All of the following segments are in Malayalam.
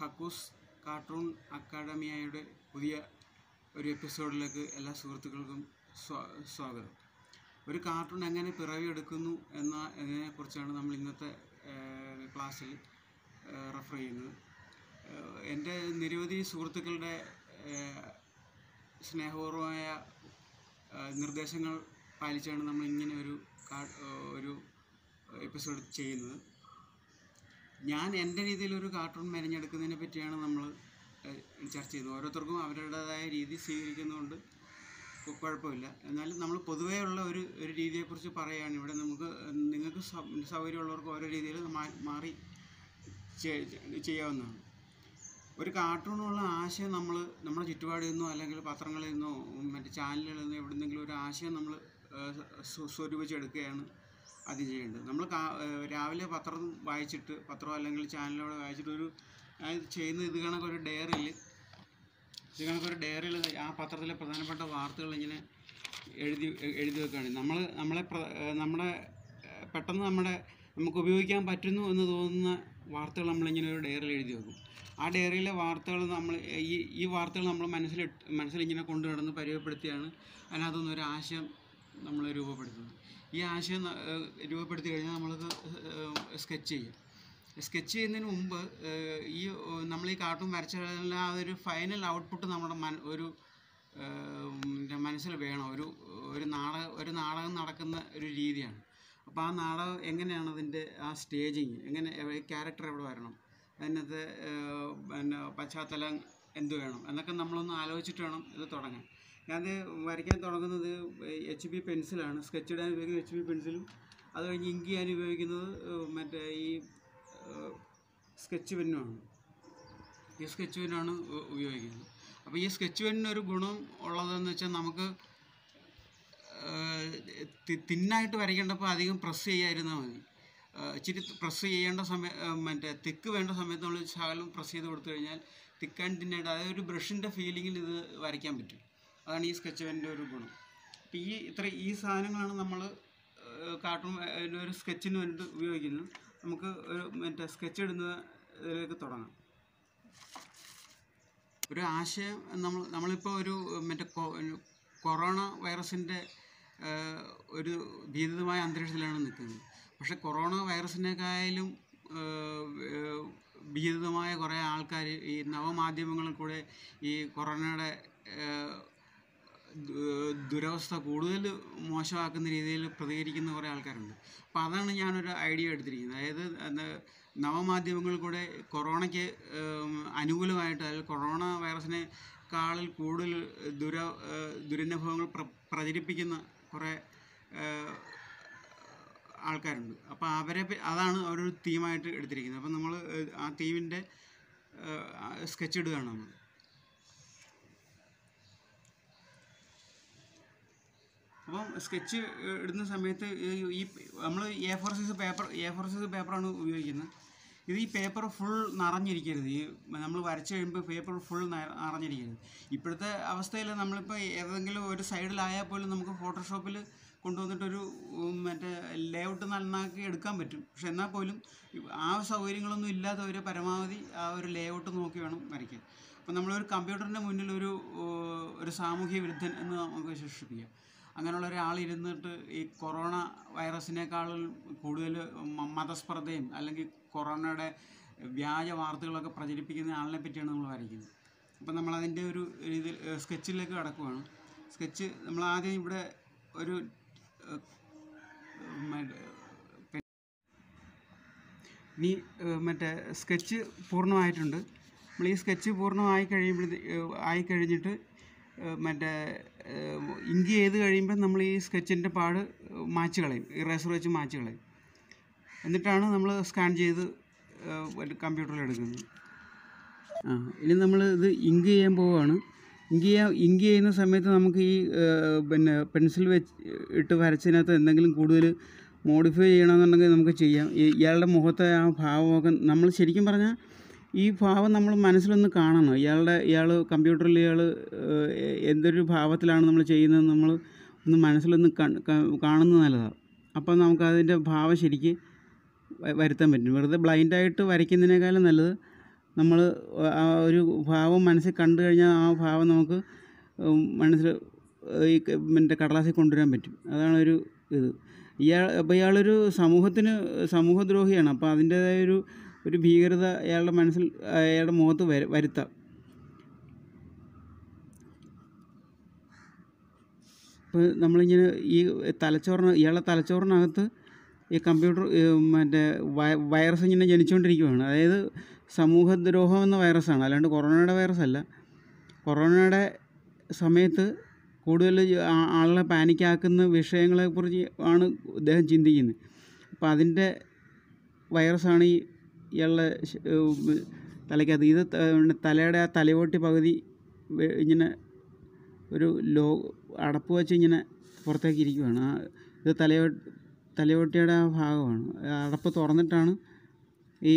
ഹക്കൂസ് കാർട്ടൂൺ അക്കാഡമിയയുടെ പുതിയ ഒരു എപ്പിസോഡിലേക്ക് എല്ലാ സുഹൃത്തുക്കൾക്കും സ്വാഗതം. ഒരു കാർട്ടൂൺ എങ്ങനെ പിറവിയെടുക്കുന്നു എന്ന എന്നതിനെക്കുറിച്ചാണ് നമ്മൾ ഇന്നത്തെ ക്ലാസ്സിൽ റെഫർ ചെയ്യുന്നത്. എന്റെ നിരവധി സുഹൃത്തുക്കളുടെ സ്നേഹപൂർവമായ നിർദ്ദേശങ്ങൾ പാലിച്ചാണ് നമ്മൾ ഇങ്ങനെ ഒരു ഒരു എപ്പിസോഡ് ചെയ്യുന്നത്. ഞാൻ എന്റെ രീതിയിൽ ഒരു കാർട്ടൂൺ മെനഞ്ഞെടുക്കുന്നതിനെ പറ്റിയാണ് നമ്മൾ ചർച്ച ചെയ്തത് ഓരോരുത്തർക്കും അവരുടേതായ രീതി സ്വീകരിക്കുന്നതുകൊണ്ട് കുഴപ്പമില്ല. എന്നാലും നമ്മൾ പൊതുവേ ഉള്ള ഒരു ഒരു രീതിയെക്കുറിച്ച് പറയുകയാണ്. ഇവിടെ നമുക്ക് നിങ്ങൾക്ക് സൗകര്യമുള്ളവർക്ക് ഓരോ രീതിയിൽ മാറി ചെയ്യാവുന്നതാണ്. ഒരു കാർട്ടൂണുള്ള ആശയം നമ്മൾ നമ്മുടെ ചുറ്റുപാടിൽ നിന്നോ അല്ലെങ്കിൽ പത്രങ്ങളിൽ നിന്നോ മറ്റ് ചാനലുകളിൽ നിന്നോ എവിടെന്നെങ്കിലും ഒരു ആശയം നമ്മൾ സ്വരൂപിച്ചെടുക്കുകയാണ്. ആദ്യം ചെയ്യേണ്ടത് നമ്മൾ രാവിലെ പത്രം വായിച്ചിട്ട് പത്രം അല്ലെങ്കിൽ ചാനലിലൂടെ വായിച്ചിട്ട് ഒരു ചെയ്യുന്ന ഇത് കണക്കൊരു ഡയറിയിൽ ഇത് കണക്കൊരു ഡയറിയിൽ ആ പത്രത്തിലെ പ്രധാനപ്പെട്ട വാർത്തകൾ ഇങ്ങനെ എഴുതി എഴുതി വെക്കുകയാണ് നമ്മൾ നമ്മളെ നമ്മുടെ പെട്ടെന്ന് നമ്മുടെ നമുക്ക് ഉപയോഗിക്കാൻ പറ്റുന്നു എന്ന് തോന്നുന്ന വാർത്തകൾ നമ്മളിങ്ങനെ ഒരു ഡയറിയിൽ എഴുതി വെക്കും. ആ ഡയറിയിലെ വാർത്തകൾ നമ്മൾ ഈ ഈ വാർത്തകൾ നമ്മൾ മനസ്സിൽ മനസ്സിലിങ്ങനെ കൊണ്ടു നടന്ന് പരിചയപ്പെടുത്തിയാണ്. അതിനകത്തുനിന്ന് ഒരു ആശയം നമ്മൾ രൂപപ്പെടുത്തുന്നത്. ഈ ആശയം രൂപപ്പെടുത്തി കഴിഞ്ഞാൽ നമ്മൾക്ക് സ്കെച്ച് ചെയ്യും. സ്കെച്ച് ചെയ്യുന്നതിന് മുമ്പ് ഈ നമ്മൾ ഈ കാർട്ടൂൺ വരച്ച ആ ഒരു ഫൈനൽ ഔട്ട്പുട്ട് നമ്മുടെ മന ഒരു മനസ്സിൽ വേണം. ഒരു ഒരു നാടക ഒരു നാടകം നടക്കുന്ന ഒരു രീതിയാണ്. അപ്പോൾ ആ നാടകം എങ്ങനെയാണ് അതിന്റെ ആ സ്റ്റേജിങ് എങ്ങനെ ക്യാരക്ടർ എവിടെ വരണം? അതിനകത്ത് പിന്നെ പശ്ചാത്തലം എന്ത് വേണം? എന്നൊക്കെ നമ്മളൊന്ന് ആലോചിച്ചിട്ട് വേണം ഇത് തുടങ്ങാൻ. ഞാനത് വരയ്ക്കാൻ തുടങ്ങുന്നത് എച്ച് ബി പെൻസിലാണ്. സ്കെച്ച് ഇടാൻ ഉപയോഗിക്കുന്ന എച്ച് ബി പെൻസിലും അത് കഴിഞ്ഞ് ഇങ്ക് ചെയ്യാൻ ഉപയോഗിക്കുന്നത് മറ്റേ ഈ സ്കെച്ച് പെന്നുമാണ്. ഈ സ്കെച്ച് പെന്നാണ് ഉപയോഗിക്കുന്നത്. അപ്പോൾ ഈ സ്കെച്ച് പെന്നിനൊരു ഗുണം ഉള്ളതെന്ന് വെച്ചാൽ നമുക്ക് തിന്നായിട്ട് വരയ്ക്കേണ്ടപ്പോൾ അധികം പ്രസ് ചെയ്യാതിരുന്നാൽ മതി. ഇച്ചിരി പ്രസ് ചെയ്യേണ്ട സമയം മറ്റേ തിക്ക് വേണ്ട സമയത്ത് നമ്മൾ ശകലം പ്രസ് ചെയ്ത് കൊടുത്തു കഴിഞ്ഞാൽ തിക്ക് ആൻഡ് തിന്നായിട്ട് അതായത് ഒരു ബ്രഷിന്റെ ഫീലിങ്ങിൽ ഇത് വരയ്ക്കാൻ പറ്റും. അതാണ് ഈ സ്കെച്ച് പെന്നിന്റെ ഒരു ഗുണം. അപ്പോൾ ഈ ഇത്ര ഈ സാധനങ്ങളാണ് നമ്മൾ കാർട്ടൂൺ ഒരു സ്കെച്ചിന് വേണ്ടി ഉപയോഗിക്കുന്നത്. നമുക്ക് ഒരു മറ്റേ സ്കെച്ച് ഇടുന്നതിലേക്ക് തുടങ്ങാം. ഒരു ആശയം നമ്മൾ നമ്മളിപ്പോൾ ഒരു മറ്റേ കൊറോണ വൈറസിന്റെ ഒരു ഭീതിതമായ അന്തരീക്ഷത്തിലാണ് നിൽക്കുന്നത്. പക്ഷേ കൊറോണ വൈറസിനേക്കായാലും ഭീതിതമായ കുറേ ആൾക്കാർ ഈ നവമാധ്യമങ്ങളിൽ കൂടെ ഈ കൊറോണയുടെ ദുരവസ്ഥ കൂടുതൽ മോശമാക്കുന്ന രീതിയിൽ പ്രതികരിക്കുന്ന കുറേ ആൾക്കാരുണ്ട്. അപ്പോൾ അതാണ് ഞാനൊരു ഐഡിയ എടുത്തിരിക്കുന്നത്. അതായത് എന്താ നവമാധ്യമങ്ങളിൽ കൂടെ കൊറോണയ്ക്ക് അനുകൂലമായിട്ട് അതായത് കൊറോണ വൈറസിനെക്കാളിൽ കൂടുതൽ ദുര ദുരനുഭവങ്ങൾ പ്ര പ്രചരിപ്പിക്കുന്ന കുറേ ആൾക്കാരുണ്ട്. അപ്പോൾ അവരെ അതാണ് അവരൊരു തീമായിട്ട് എടുത്തിരിക്കുന്നത്. അപ്പം നമ്മൾ ആ തീമിന്റെ സ്കെച്ച് ഇടുകയാണ് നമ്മൾ. അപ്പം സ്കെച്ച് ഇടുന്ന സമയത്ത് ഈ- നമ്മൾ A four size paper A four size പേപ്പറാണ് ഉപയോഗിക്കുന്നത്. ഇത് ഈ പേപ്പർ ഫുൾ നിറഞ്ഞിരിക്കരുത്. ഈ നമ്മൾ വരച്ചു കഴിയുമ്പോൾ പേപ്പർ ഫുൾ നിറഞ്ഞിരിക്കരുത്. ഇപ്പോഴത്തെ അവസ്ഥയിൽ നമ്മളിപ്പോൾ ഏതെങ്കിലും ഒരു സൈഡിലായാൽ പോലും നമുക്ക് ഫോട്ടോഷോപ്പിൽ കൊണ്ടുവന്നിട്ടൊരു മറ്റേ ലേഔട്ട് നന്നാക്കി എടുക്കാൻ പറ്റും. പക്ഷെ എന്നാൽ പോലും ആ സൗകര്യങ്ങളൊന്നും ഇല്ലാത്തവർ പരമാവധി ആ ഒരു ലേഔട്ട് നോക്കി വേണം വരയ്ക്കാൻ. അപ്പം നമ്മളൊരു കമ്പ്യൂട്ടറിന്റെ മുന്നിൽ ഒരു ഒരു സാമൂഹ്യ വിരുദ്ധൻ എന്ന് നമുക്ക് വിശേഷിപ്പിക്കാം. അങ്ങനെയുള്ള ഒരാൾ ഇരുന്നിട്ട് ഈ കൊറോണ വൈറസിനേക്കാളും കൂടുതൽ മതസ്പർദ്ധയും അല്ലെങ്കിൽ കൊറോണയുടെ വ്യാജ വാർത്തകളൊക്കെ പ്രചരിപ്പിക്കുന്ന ആളിനെ പറ്റിയാണ് നമ്മൾ വരയ്ക്കുന്നത്. അപ്പം നമ്മളതിന്റെ ഒരു രീതിയിൽ സ്കെച്ചിലേക്ക് കടക്കുകയാണ് സ്കെച്ച് നമ്മൾ ആദ്യം ഇവിടെ ഒരു ഇനി മറ്റേ സ്കെച്ച് പൂർണമായിട്ടുണ്ട്. നമ്മൾ ഈ സ്കെച്ച് പൂർണമായി കഴിയുമ്പോഴത്തേ ആയി കഴിഞ്ഞിട്ട് ഏഹ്, മറ്റേ ഇങ്ക് ചെയ്ത് കഴിയുമ്പോൾ നമ്മൾ ഈ സ്കെച്ചിന്റെ പാട് മാച്ച് കളയും. ഇറേസർ വെച്ച് മാച്ച് കളയും. എന്നിട്ടാണ് നമ്മൾ സ്കാൻ ചെയ്ത് കമ്പ്യൂട്ടറിൽ എടുക്കുന്നത്. ആ ഇനി നമ്മൾ ഇത് ഇങ്ക് ചെയ്യാൻ പോവുകയാണ്. ഇങ്ക് ചെയ്യാൻ ഇങ്ക് ചെയ്യുന്ന സമയത്ത് നമുക്ക് ഈ പിന്നെ പെൻസിൽ വെച്ച് ഇട്ട് വരച്ചതിനകത്ത് എന്തെങ്കിലും കൂടുതൽ മോഡിഫൈ ചെയ്യണമെന്നുണ്ടെങ്കിൽ നമുക്ക് ചെയ്യാം. ഇയാളുടെ മുഖത്തെ ആ ഭാവമൊക്കെ നമ്മൾ ശരിക്കും പറഞ്ഞാൽ ഈ ഭാവം നമ്മൾ മനസ്സിലൊന്ന് കാണണം. ഇയാളുടെ ഇയാൾ കമ്പ്യൂട്ടറിൽ ഇയാൾ എന്തൊരു ഭാവത്തിലാണ് നമ്മൾ ചെയ്യുന്നത് നമ്മൾ ഒന്ന് മനസ്സിലൊന്ന് കാണുന്നത് നല്ലതാണ്. അപ്പം നമുക്ക് അതിന്റെ ഭാവം ശരിക്ക് വരുത്താൻ പറ്റും. വെറുതെ ബ്ലൈൻഡായിട്ട് വരയ്ക്കുന്നതിനേക്കാളും നല്ലത് നമ്മൾ ആ ഒരു ഭാവം മനസ്സിൽ കണ്ടു കഴിഞ്ഞാൽ ആ ഭാവം നമുക്ക് മനസ്സിൽ ഈ മറ്റേ കടലാസിൽ കൊണ്ടുവരാൻ പറ്റും. അതാണ് ഒരു ഇത്. ഇയാൾ അപ്പോൾ ഇയാളൊരു സമൂഹത്തിന് സമൂഹദ്രോഹിയാണ്. അപ്പോൾ അതിന്റേതായ ഒരു ഒരു ഭീകരത അയാളുടെ മനസ്സിൽ അയാളുടെ മുഖത്ത് വര വരുത്താം. ഇപ്പോൾ നമ്മളിങ്ങനെ ഈ തലച്ചോറിന് ഇയാളുടെ തലച്ചോറിനകത്ത് ഈ കമ്പ്യൂട്ടർ മറ്റേ വൈറസ് ഇങ്ങനെ ജനിച്ചുകൊണ്ടിരിക്കുകയാണ് അതായത് സമൂഹദ്രോഹം എന്ന വൈറസാണ്. അല്ലാണ്ട് കൊറോണയുടെ വൈറസ് അല്ല കൊറോണയുടെ സമയത്ത് കൂടുതൽ ആളുകളെ പാനിക്കാക്കുന്ന വിഷയങ്ങളെക്കുറിച്ച് ആണ് അദ്ദേഹം ചിന്തിക്കുന്നത്. അപ്പോൾ അതിന്റെ വൈറസാണ് ഈ ഇയാളുടെ തലയ്ക്കകത്ത്. ഇത് തലയുടെ ആ തലയോട്ടി പകുതി ഇങ്ങനെ ഒരു ലോ അടപ്പ് വെച്ച് ഇങ്ങനെ പുറത്തേക്ക് ഇരിക്കുകയാണ് ആ ഇത് തലയോ തലയോട്ടിയുടെ ആ ഭാഗമാണ്. അടപ്പ് തുറന്നിട്ടാണ് ഈ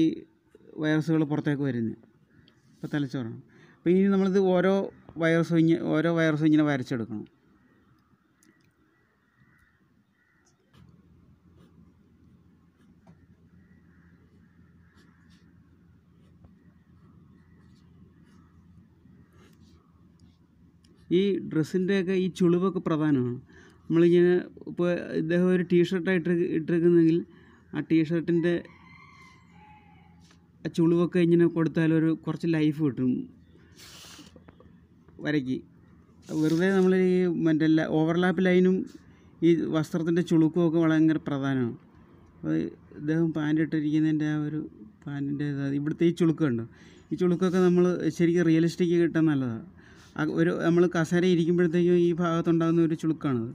വൈറസുകൾ പുറത്തേക്ക് വരുന്നത്. അപ്പോൾ തലച്ചോറാണ്. അപ്പോൾ ഇനി നമ്മളിത് ഓരോ വൈറസും ഇങ്ങനെ ഓരോ വൈറസും ഇങ്ങനെ വരച്ചെടുക്കണം. ഈ ഡ്രസ്സിന്റെയൊക്കെ ഈ ചുളിവൊക്കെ പ്രധാനമാണ്. നമ്മളിങ്ങനെ ഇപ്പോൾ ഇദ്ദേഹം ഒരു ടീഷർട്ടായിട്ട് ഇട്ടിരിക്കുന്നെങ്കിൽ ആ ടീഷർട്ടിന്റെ ആ ചുളിവൊക്കെ ഇങ്ങനെ കൊടുത്താൽ ഒരു കുറച്ച് ലൈഫ് കിട്ടും. വരയ്ക്ക്. വെറുതെ നമ്മൾ ഈ മറ്റേ ഓവർലാപ്പ് ലൈനും ഈ വസ്ത്രത്തിന്റെ ചുളുക്കും ഒക്കെ ഭയങ്കര പ്രധാനമാണ്. അപ്പോൾ ഇദ്ദേഹം പാന്റ് ഇട്ടിരിക്കുന്നതിന്റെ ആ ഒരു പാന്റിന്റെ ഇവിടുത്തെ ഈ ചുളുക്കുണ്ടോ ഈ ചുളുക്കൊക്കെ നമ്മൾ ശരിക്കും റിയലിസ്റ്റിക് കിട്ടാൻ നല്ലതാണ്. ഒരു നമ്മൾ കസേര ഇരിക്കുമ്പോഴത്തേക്കും ഈ ഭാഗത്തുണ്ടാകുന്ന ഒരു ചുളുക്കാണത്.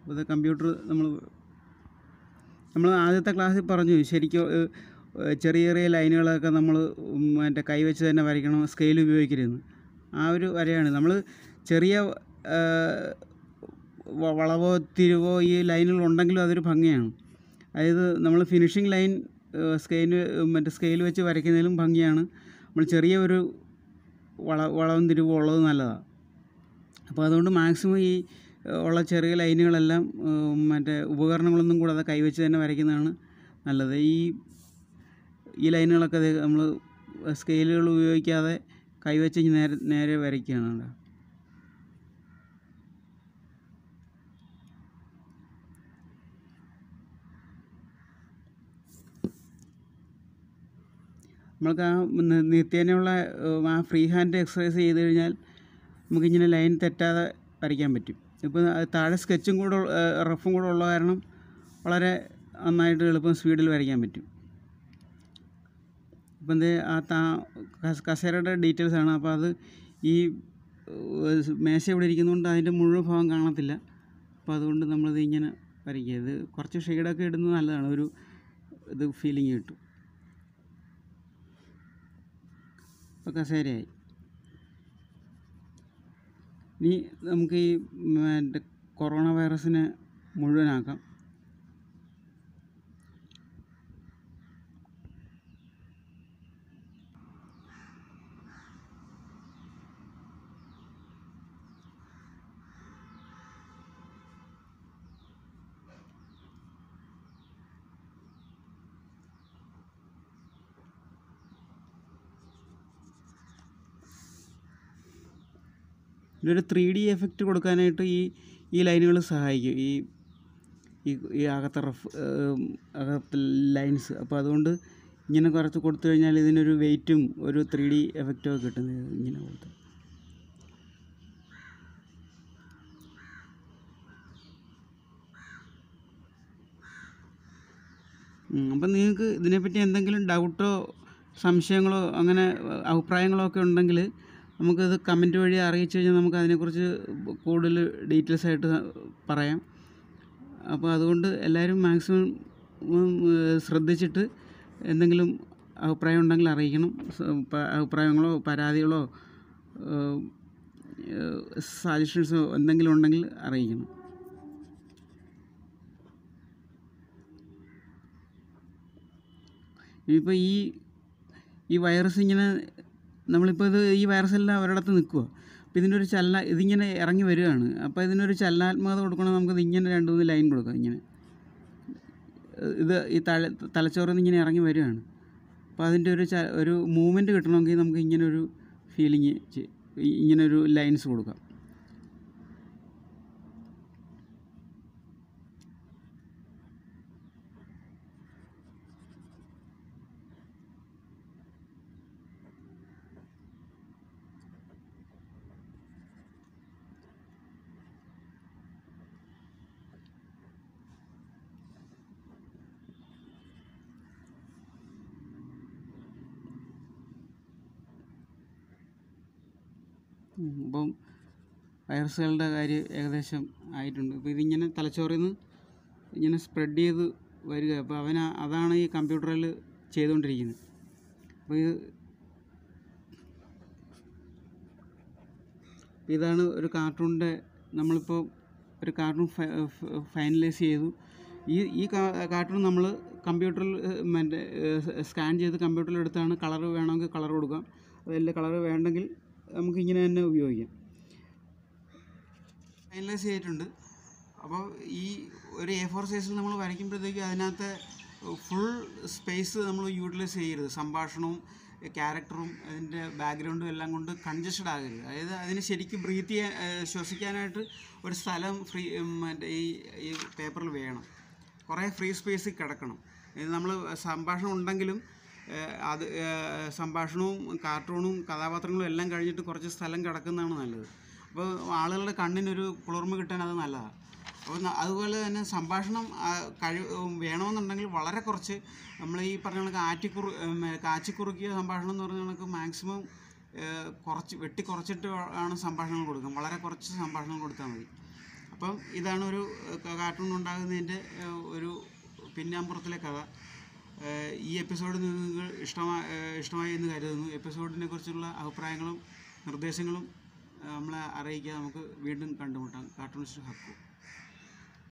അപ്പോൾ കമ്പ്യൂട്ടർ നമ്മൾ നമ്മൾ ആദ്യത്തെ ക്ലാസ്സിൽ പറഞ്ഞു ശരിക്കും ചെറിയ ചെറിയ ലൈനുകളൊക്കെ നമ്മൾ മറ്റേ കൈവച്ച് തന്നെ വരയ്ക്കണം സ്കെയിൽ ഉപയോഗിക്കരുതെന്ന്. ആ ഒരു വരയാണ്. നമ്മൾ ചെറിയ വളവോ തിരിവോ ഈ ലൈനുകളുണ്ടെങ്കിലും അതൊരു ഭംഗിയാണ്. അതായത് നമ്മൾ ഫിനിഷിംഗ് ലൈൻ സ്കെയിൽ മറ്റേ സ്കെയിൽ വെച്ച് വരയ്ക്കുന്നതിലും ഭംഗിയാണ്. നമ്മൾ ചെറിയ ഒരു വള വളവും തിരിവും ഉള്ളത് നല്ലതാണ് അപ്പോൾ അതുകൊണ്ട് മാക്സിമം ഈ ഉള്ള ചെറിയ ലൈനുകളെല്ലാം മറ്റേ ഉപകരണങ്ങളൊന്നും കൂടാതെ കൈവച്ച് തന്നെ വരയ്ക്കുന്നതാണ് നല്ലത്. ഈ ഈ ലൈനുകളൊക്കെ നമ്മൾ സ്കെയിലുകൾ ഉപയോഗിക്കാതെ കൈവച്ച് നേരെ നേരെ വരയ്ക്കുകയാണ്. നമ്മൾക്ക് ആ നിത്യേനയുള്ള ആ ഫ്രീ ഹാൻഡ് എക്സസൈസ് ചെയ്ത് കഴിഞ്ഞാൽ നമുക്കിങ്ങനെ ലൈൻ തെറ്റാതെ വരയ്ക്കാൻ പറ്റും. ഇപ്പോൾ താഴെ സ്കെച്ചും കൂടെ റഫും കൂടെ ഉള്ള കാരണം വളരെ നന്നായിട്ട് എളുപ്പം സ്പീഡിൽ വരയ്ക്കാൻ പറ്റും. ഇപ്പം എന്ത് ആ താ കസ- കസേരയുടെ ഡീറ്റെയിൽസ് ആണ്. അപ്പോൾ അത് ഈ മേശ ഇവിടെ ഇരിക്കുന്നതുകൊണ്ട് അതിന്റെ മുഴുവൻ ഭാഗം കാണത്തില്ല. അപ്പോൾ അതുകൊണ്ട് നമ്മളിത് ഇങ്ങനെ വരയ്ക്കുക. ഇത് കുറച്ച് ഷെയ്ഡൊക്കെ ഇടുന്നത് നല്ലതാണ്. ഒരു ഇത് ഫീലിംഗ് കിട്ടും. ഇപ്പോൾ കസേരയായി ഇനി നമുക്ക് ഈ കൊറോണ വൈറസിനെ മുഴുവനാക്കാം. ഇതൊരു ത്രീ ഡി എഫക്റ്റ് കൊടുക്കാനായിട്ട് ഈ ഈ ലൈനുകൾ സഹായിക്കും. ഈ ഈ അകത്ത റഫ് അകത്തെ ലൈൻസ്. അപ്പോൾ അതുകൊണ്ട് ഇങ്ങനെ കുറച്ച് കൊടുത്തു കഴിഞ്ഞാൽ ഇതിനൊരു വെയിറ്റും ഒരു ത്രീ ഡി എഫക്റ്റും ഒക്കെ കിട്ടുന്നത് ഇങ്ങനെ കൊടുത്ത്. അപ്പം നിങ്ങൾക്ക് ഇതിനെപ്പറ്റി എന്തെങ്കിലും ഡൗട്ടോ സംശയങ്ങളോ അങ്ങനെ അഭിപ്രായങ്ങളോ ഒക്കെ ഉണ്ടെങ്കിൽ നമുക്കത് കമന്റ് വഴി അറിയിച്ചു കഴിഞ്ഞാൽ നമുക്ക് അതിനെക്കുറിച്ച് കൂടുതൽ ഡീറ്റെയിൽസ് ആയിട്ട് പറയാം. അപ്പോൾ അതുകൊണ്ട് എല്ലാവരും മാക്സിമം ശ്രദ്ധിച്ചിട്ട് എന്തെങ്കിലും അഭിപ്രായം ഉണ്ടെങ്കിൽ അറിയിക്കണം. അഭിപ്രായങ്ങളോ പരാതികളോ സജഷൻസോ എന്തെങ്കിലും ഉണ്ടെങ്കിൽ അറിയിക്കണം. ഇപ്പോൾ ഈ ഈ വൈറസ് ഇങ്ങനെ നമ്മളിപ്പോൾ ഇത് ഈ വൈറസ് എല്ലാം ഒരിടത്ത് നിൽക്കുക അപ്പോൾ ഇതിന്റെ ഒരു ചല്ല ഇതിങ്ങനെ ഇറങ്ങി വരികയാണ്. അപ്പോൾ ഇതിനൊരു ചലനാത്മകത കൊടുക്കണമെങ്കിൽ നമുക്കിത് ഇങ്ങനെ രണ്ട് മൂന്ന് ലൈൻ കൊടുക്കാം ഇങ്ങനെ. ഇത് ഈ തല തലച്ചോറിൽ നിന്ന് ഇങ്ങനെ ഇറങ്ങി വരികയാണ്. അപ്പോൾ അതിന്റെ ഒരു ഒരു മൂവ്മെന്റ് കിട്ടണമെങ്കിൽ നമുക്ക് ഇങ്ങനെ ഒരു ഫീലിംഗ് ഇങ്ങനെ ഒരു ലൈൻസ് കൊടുക്കാം. ഉം, അപ്പം വൈറസുകളുടെ കാര്യം ഏകദേശം ആയിട്ടുണ്ട്. അപ്പോൾ ഇതിങ്ങനെ തലച്ചോറിൽ നിന്ന് ഇങ്ങനെ സ്പ്രെഡ് ചെയ്ത് വരിക. അപ്പോൾ അവൻ അതാണ് ഈ കമ്പ്യൂട്ടറിൽ ചെയ്തുകൊണ്ടിരിക്കുന്നത് അപ്പോൾ ഇത് ഇതാണ് ഒരു കാർട്ടൂണിന്റെ നമ്മളിപ്പോൾ ഒരു കാർട്ടൂൺ ഫൈനലൈസ് ചെയ്തു. ഈ ഈ കാർട്ടൂൺ നമ്മൾ കമ്പ്യൂട്ടറിൽ മറ്റേ സ്കാൻ ചെയ്ത് കമ്പ്യൂട്ടറിൽ എടുത്താണ് കളർ വേണമെങ്കിൽ കളർ കൊടുക്കാം. അതല്ല കളർ വേണ്ടെങ്കിൽ നമുക്ക് ഇങ്ങനെ തന്നെ ഉപയോഗിക്കാം. ഫൈനലൈസ് ചെയ്തിട്ടുണ്ട്. അപ്പോൾ ഈ ഒരു എ ഫോർ സൈസിൽ നമ്മൾ വരയ്ക്കുമ്പോഴത്തേക്ക് അതിനകത്ത് ഫുൾ സ്പേസ് നമ്മൾ യൂട്ടിലൈസ് ചെയ്യരുത്. സംഭാഷണവും ക്യാരക്ടറും അതിന്റെ ബാക്ക്ഗ്രൗണ്ടും എല്ലാം കൊണ്ട് കൺജസ്റ്റഡ് ആകരുത്. അതായത് അതിന് ശരിക്കും ബ്രീത്ത് ചെയ്യാൻ ശ്വസിക്കാനായിട്ട് ഒരു സ്ഥലം ഫ്രീ മറ്റേ ഈ ഈ പേപ്പറിൽ വേണം. കുറേ ഫ്രീ സ്പേസ് കിടക്കണം. നമ്മൾ സംഭാഷണം ഉണ്ടെങ്കിലും അത് സംഭാഷണവും കാർട്ടൂണും കഥാപാത്രങ്ങളും എല്ലാം കഴിഞ്ഞിട്ട് കുറച്ച് സ്ഥലം കിടക്കുന്നതാണ് നല്ലത്. അപ്പോൾ ആളുകളുടെ കണ്ണിനൊരു കുളിർമ കിട്ടാൻ അത് നല്ലതാണ് അപ്പോൾ അതുപോലെ തന്നെ സംഭാഷണം കഴിവ് വേണമെന്നുണ്ടെങ്കിൽ വളരെ കുറച്ച് നമ്മൾ ഈ പറഞ്ഞ കണക്ക് ആറ്റിക്കുറു കാച്ചിക്കുറുക്കിയ സംഭാഷണം എന്ന് പറഞ്ഞ കണക്ക് മാക്സിമം കുറച്ച് വെട്ടി കുറച്ചിട്ട് ആണ് സംഭാഷണം കൊടുക്കുക. വളരെ കുറച്ച് സംഭാഷണം കൊടുത്താൽ മതി. അപ്പം ഇതാണ് ഒരു കാർട്ടൂൺ ഉണ്ടാകുന്നതിന്റെ ഒരു പിന്നാമ്പുറത്തിലെ കഥ. ഈ എപ്പിസോഡ് നിങ്ങൾക്ക് ഇഷ്ടമായി ഇഷ്ടമായി എന്ന് കരുതുന്നു. എപ്പിസോഡിനെ കുറിച്ചുള്ള അഭിപ്രായങ്ങളും നിർദ്ദേശങ്ങളും നമ്മളെ അറിയിക്കുക നമുക്ക് വീണ്ടും കണ്ടുമുട്ടാം. കാർട്ടൂണിസ്റ്റ് ഹക്കു.